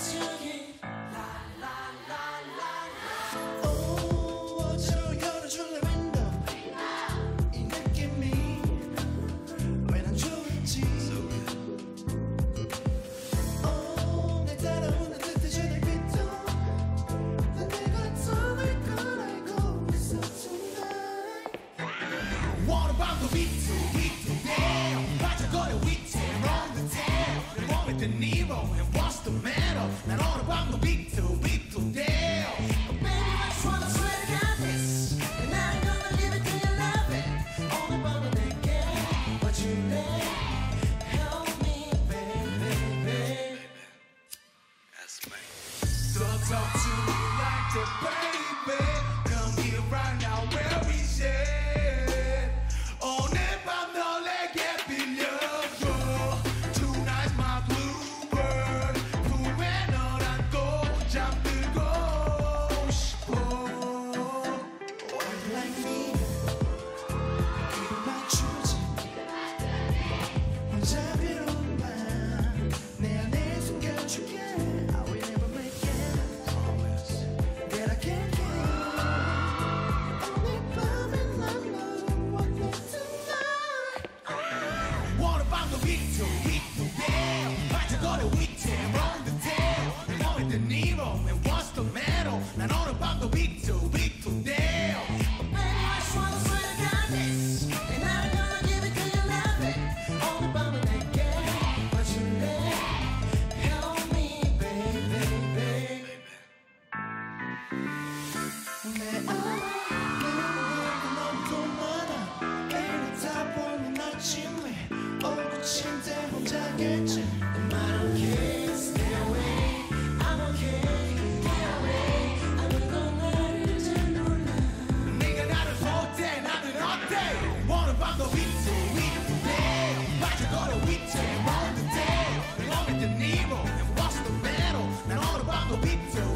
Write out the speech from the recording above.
to you. So do you like to bang? so hit the bell. Fight to the witch, on the tail. The moment the Nero, and what's the metal? Not all about the beat. be true.